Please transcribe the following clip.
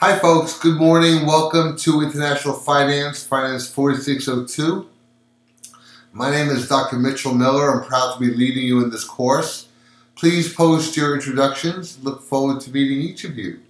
Hi, folks. Good morning. Welcome to International Finance, Finance 4602. My name is Dr. Mitchell Miller. I'm proud to be leading you in this course. Please post your introductions. Look forward to meeting each of you.